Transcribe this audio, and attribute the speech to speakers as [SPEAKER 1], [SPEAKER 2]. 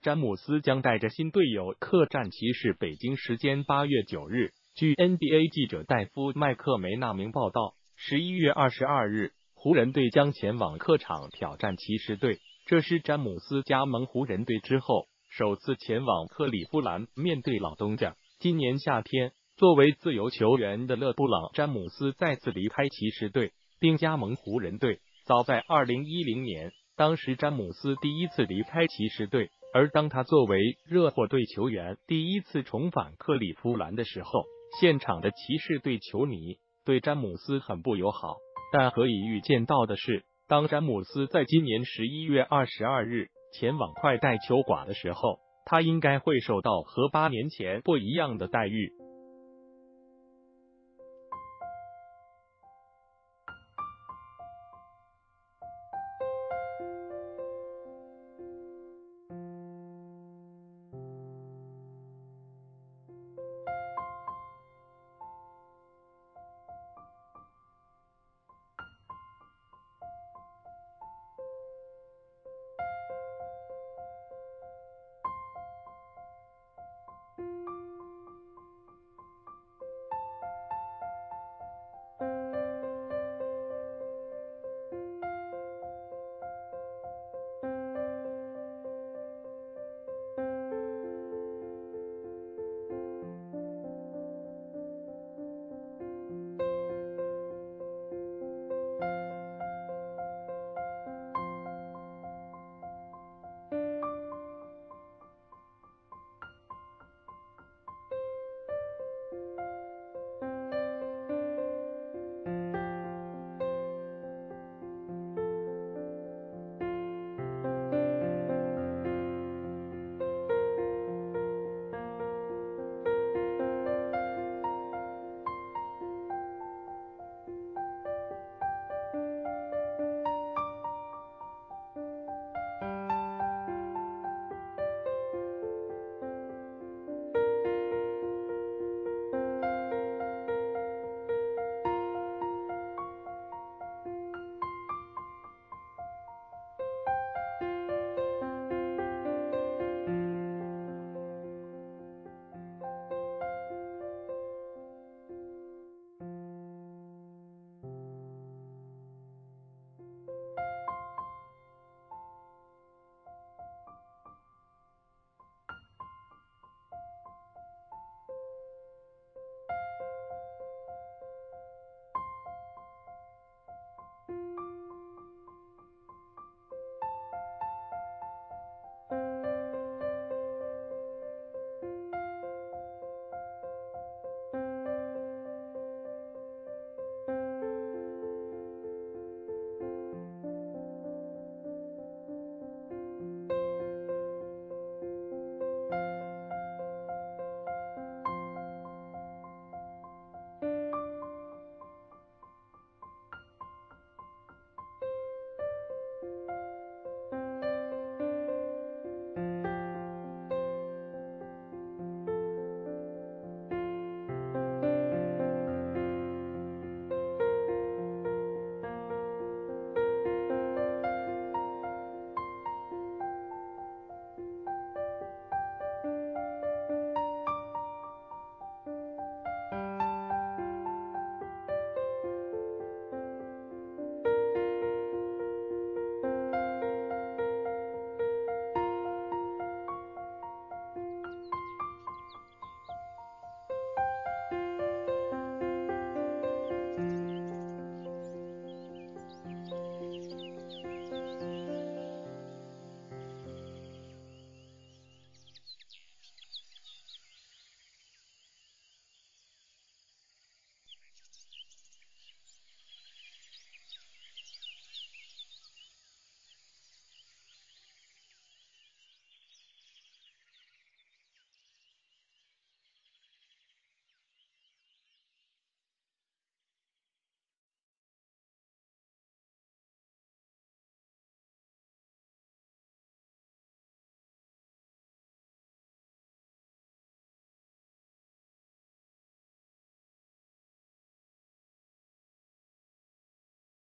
[SPEAKER 1] 詹姆斯将带着新队友客战骑士。北京时间八月九日，据 NBA 记者戴夫·麦克梅纳明报道，十一月二十二日，湖人队将前往客场挑战骑士队。这是詹姆斯加盟湖人队之后首次前往克利夫兰面对老东家。今年夏天，作为自由球员的勒布朗·詹姆斯再次离开骑士队，并加盟湖人队。早在二零一零年，当时詹姆斯第一次离开骑士队。而当他作为热火队球员第一次重返克利夫兰的时候，现场的骑士队球迷对詹姆斯很不友好。但可以预见到的是，当詹姆斯在今年十一月二十二日前往快带球馆的时候，他应该会受到和八年前不一样的待遇。